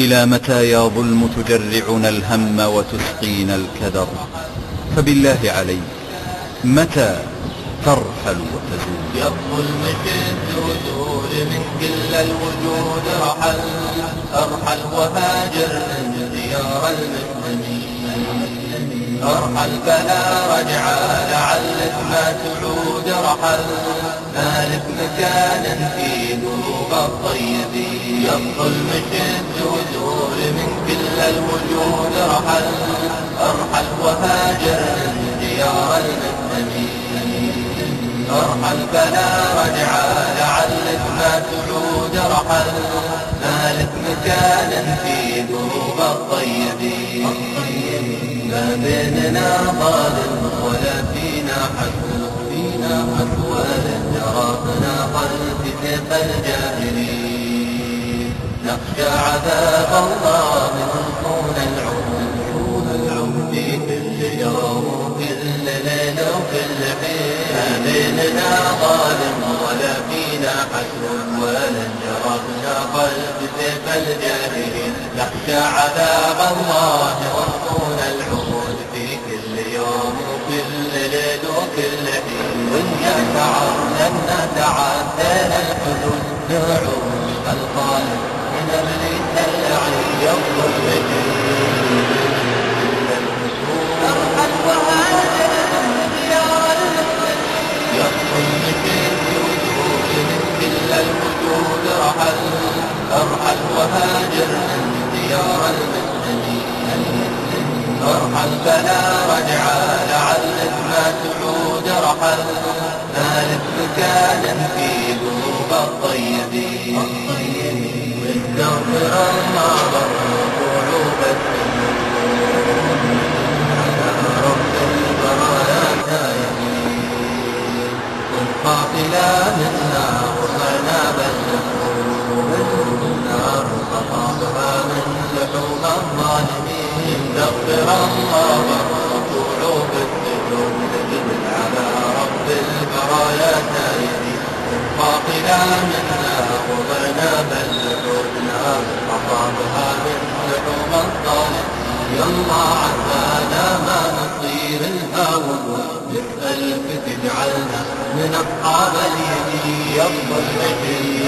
إلى متى يا ظلم تجرعنا الهم وتسقينا الكدر؟ فبالله عليك متى ترحل وتزول؟ يظلم شد وزول من كل الوجود رحل أرحل وهاجر ديار المسلمين أرحل فلا رجع لعلك ما تعود رحل مالك مكان في قلوب الطيبين يبطل مشد وزول من كل الوجود رحل. أرحل وهاجر من ديار المسلمين أرحل فلا رجع لعلك ما تعود رحل. مالك مكان في قلوب الطيبين ما بيننا ظالم ولا فينا حسن فينا حسن ولا جراتنا قلب سيف الجاهلين نخشى عذاب الله من طول العمر في كل يوم وكل ليل وكل حين ما بيننا ظالم ولا فينا حسن ولا جراتنا قلب سيف الجاهلين نخشى عذاب الله تعبنا نتعدى الحدود نعود الخالق من ابليس اللعين يفضل أرحل وهاجر ديار المسلمين يفضل مثل وجود من كل الوجود رحل أرحل وهاجر المسلمين ارحل فلا رجع مكان في قلوب الطيبين واستغفر الله قاتلا منا وضعنا بل حزنا أصابها من لحوم الظالمين يا الله عسانا ما نصير الهوى نسأل فتجعلنا من أصحاب اليمين. يفضل نجل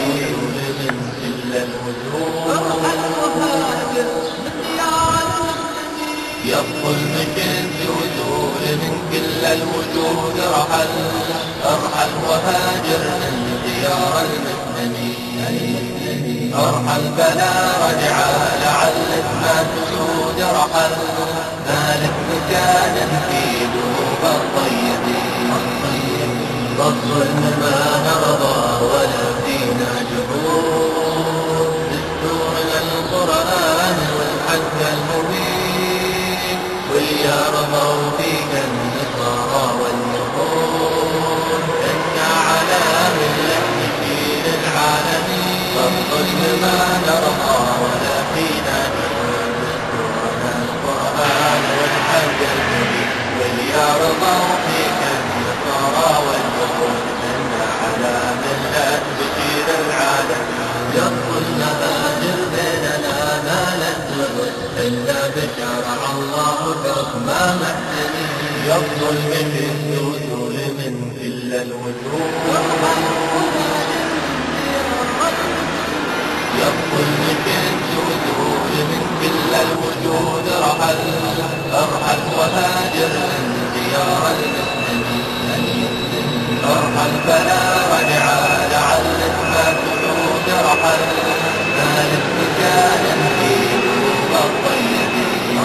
من كل الوجوه المكن بوجود من كل الوجود رحل أرحل وهاجر من ديار المسلمين أرحل فلا رجع لعلك ما تسود رحل مالك مكان في قلوب الطيبين. الظلم ما نرضى ولا فينا جحود دستورنا القرآن والحج المبين. وليرضوا فيك الظلم ما نرضى ولا فينا دستورنا القرآن والحج المبين وليرضوا فيك النصارى واليهود إنا على ملة بشير العالم يطل مهاجر بيننا ما لن إلا بشرع الله حكم محسنين يفضل من الوجود من كل الوجوه كل بالوجود من كل الوجود رحل ارحل وهاجر من ديار المسلمين ارحل فلا رجع لعلك ما تعود رحل مالك مكان في دروب الطيبين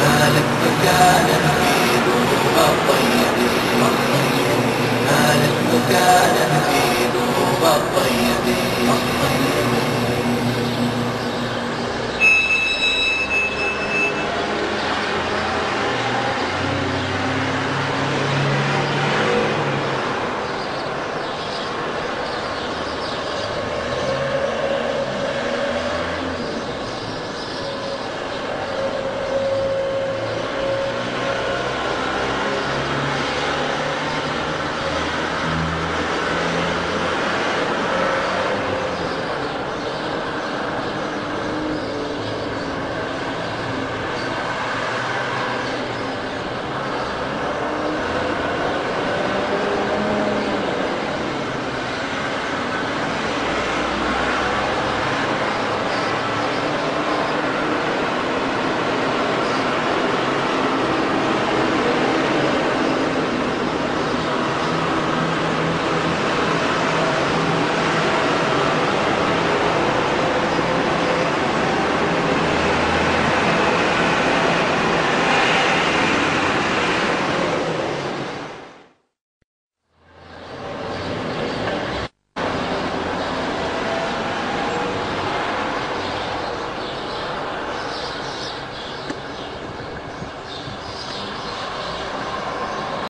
مالك مكان في دروب الطيبين مالك مكان في دروب الطيبين